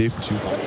defensiv